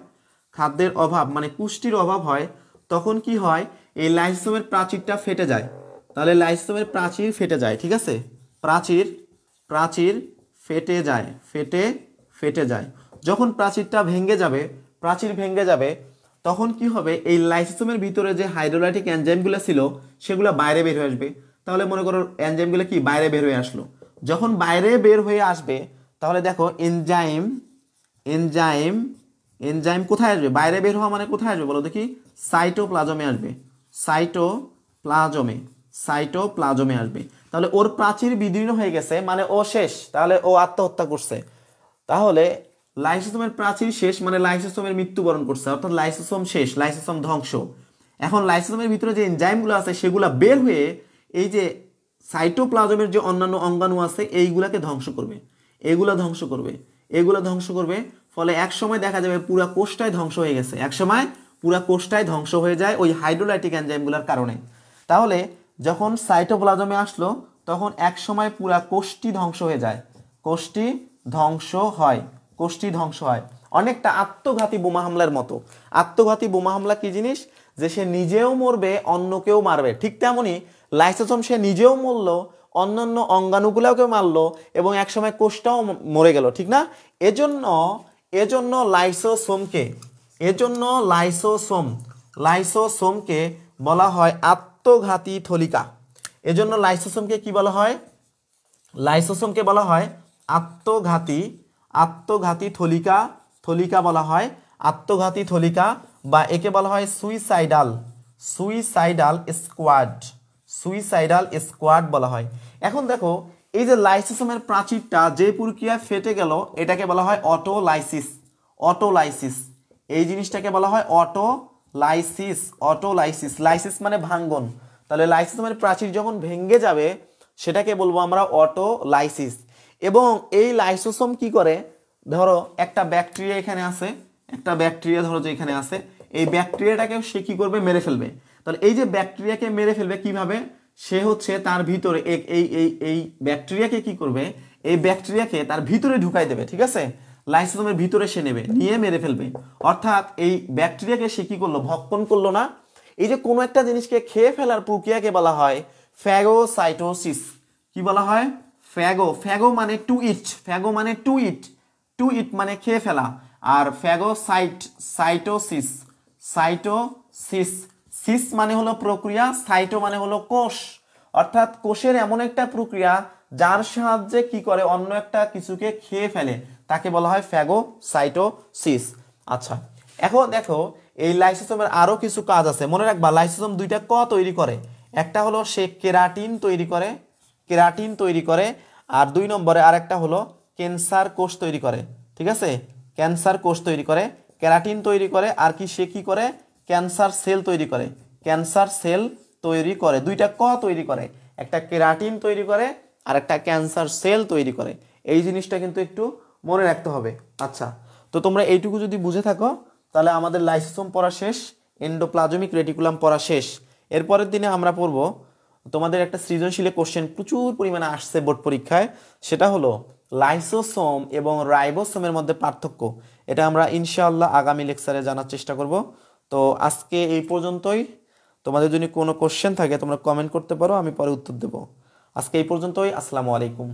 খাদ্যের অভাব মানে পুষ্টির অভাব হয়, তখন কি হয়, এই লাইসোমের প্রাচীরটা ফেটে যায়। তাহলে লাইসোমের প্রাচীর ফেটে যায়, ঠিক আছে? প্রাচীর প্রাচীর ফেটে যায়, ফেটে ফেটে যায়। যখন প্রাচীরটা ভেঙে যাবে, প্রাচীর ভেঙে যাবে, তখন কি হবে, এই লাইসোসোমের ভিতরে যে হাইড্রোলাইটিক এনজাইমগুলো ছিল, সেগুলো বাইরে বের হয়ে আসবে। তাহলে মনে করো, এনজাইমগুলো কি? বাইরে বের হয়ে আসলো। যখন বাইরে বের হয়ে আসবে, তাহলে দেখো এনজাইম এনজাইম এনজাইম কোথায় আসবে? বাইরে বের হওয়া মানে কোথায় আসবে বলো দেখি? সাইটোপ্লাজমে আসবে। সাইটো প্লাজমে সাইটো প্লাজমে আসবে। তাহলে ওর প্রাচীর বিদীর্ণ হয়ে গেছে মানে ও শেষ। তাহলে ও আত্মহত্যা করছে। তাহলে লাইসোসোমের প্রাচীর শেষ মানে লাইসোসোমের মৃত্যুবরণ করছে। অর্থাৎ লাইসোসোম শেষ লাইসোসোম ধ্বংস। এখন লাইসোসোমের ভিতরে যে এনজাইমগুলো আছে, সেগুলো বের হয়ে এই যে সাইটোপ্লাজমের যে অন্যান্য অঙ্গাণু আছে, এইগুলাকে ধ্বংস করবে। এগুলা ধ্বংস করবে। এগুলো ধ্বংস করবে, ফলে এক সময় দেখা যাবে পুরা কোষটাই ধ্বংস হয়ে গেছে। এক সময় পুরা কোষটাই ধ্বংস হয়ে যায় ওই হাইড্রোলাইটিক এনজাইমগুলোর কারণে। তাহলে যখন সাইটোপ্লাজমে আসলো, তখন এক সময় পুরা কোষটি ধ্বংস হয়ে যায়। কোষটি ধ্বংস হয়। কোষটি ধ্বংস হয়। অনেকটা আত্মঘাতী বোমা হামলার মতো। আত্মঘাতী বোমা হামলা কি জিনিস? যে সে নিজেও মরবে অন্যকেও মারবে। ঠিক তেমনই লাইসোসোম সে নিজেও মরল, অন্যান্য অঙ্গাণুগুলোকে মারল এবং একসময় কোষটাও মরে গেল, ঠিক না? এজন্য এজন্য লাইসোসোমকে এজন্য লাইসোসোম লাইসোসোমকে বলা হয় আত্মঘাতী থলিকা এজন্য লাইসোসোমকে কি বলা হয়? লাইসোসোমকে বলা হয় আত্মঘাতী আত্মঘাতী থলিকা থলিকা বলা হয় আত্মঘাতী থলিকা বা একে বলা হয় suicidal suicidal squad suicidal squad বলা হয়। এখন দেখো, এই যে লাইসোসোমের প্রাচীরটা যে প্রক্রিয়ায় ফেটে গেল, এটাকে বলা হয় অটোলাইসিস অটোলাইসিস এই জিনিসটাকে বলা হয় অটোলাইসিস অটোলাইসিস লাইসিস মানে ভাঙ্গন। তাহলে লাইসোসোমের প্রাচীর যখন ভেঙে যাবে, সেটাকে বলব আমরা অটোলাইসিস এবং এই লাইসোসোম কি করে? ধরো, একটা ব্যাকটেরিয়া এখানে আছে, একটা ব্যাকটেরিয়া ধরো যে এখানে আছে, এই ব্যাকটেরিয়াটাকে সে কি করবে? মেরে ফেলবে। তাহলে এই যে ব্যাকটেরিয়াকে মেরে ফেলবে কীভাবে? সে হচ্ছে তার ভিতরে এক এই এই এই ব্যাকটেরিয়াকে কি করবে? এই ব্যাকটেরিয়াকে তার ভিতরে ঢুকাই দেবে, ঠিক আছে? লাইসোসোমের ভিতরে সে নেবে, নিয়ে মেরে ফেলবে। অর্থাৎ এই ব্যাকটেরিয়াকে সে কি করল? ভক্ষণ করল না। এই যে কোনো একটা জিনিসকে খেয়ে ফেলার প্রক্রিয়াকে বলা হয় ফ্যাগোসাইটোসিস। কি বলা হয়? ফ্যাগো ফ্যাগো মানে টু ইট, ফ্যাগো মানে টু ইট। টু ইট মানে খেয়ে ফেলা। আর ফ্যাগোসাইট, সাইটোসিস সাইটোসিস সিস মানে হলো প্রক্রিয়া, সাইটো মানে হলো কোষ। অর্থাৎ কোষের এমন একটা প্রক্রিয়া যার সাহায্যে কি করে অন্য একটা কিছুকে খেয়ে ফেলে, তাকে বলা হয় ফ্যাগোসাইটোসিস। আচ্ছা এখন দেখো, এই লাইসোসোমের আরও কিছু কাজ আছে। মনে রাখবা, লাইসোসোম দুইটা ক তৈরি করে। একটা হলো সে কেরাটিন তৈরি করে, কেরাটিন তৈরি করে, আর দুই নম্বরে আরেকটা হলো ক্যান্সার কোষ তৈরি করে। ঠিক আছে? ক্যান্সার কোষ তৈরি করে, কেরাটিন তৈরি করে, আর কি সে কি করে? ক্যান্সার সেল তৈরি করে। ক্যান্সার সেল তৈরি করে। দুইটা ক তৈরি করে। একটা কেরাটিন তৈরি করে, আর একটা ক্যান্সার সেল তৈরি করে। এই জিনিসটা কিন্তু একটু মনে রাখতে হবে। আচ্ছা তো তোমরা এইটুকু যদি বুঝে থাকো, তাহলে আমাদের লাইসোসোম পড়া শেষ এন্ডোপ্লাজমিক রেটিকুলাম পড়া শেষ। এরপরের দিনে আমরা পড়ব, তোমাদের একটা সৃজনশীলে কোশ্চেন প্রচুর পরিমাণে আসছে বোর্ড পরীক্ষায়। সেটা হলো, লাইসোসোম এবং রাইবোসোমের মধ্যে পার্থক্য। এটা আমরা ইনশাআল্লাহ আগামী লেকচারে জানার চেষ্টা করব। তো আজকে এই পর্যন্তই। তোমাদের যদি কোনো কোশ্চেন থাকে, তোমরা কমেন্ট করতে পারো, আমি পরে উত্তর দেবো। আজকে এই পর্যন্তই, আসসালামু আলাইকুম।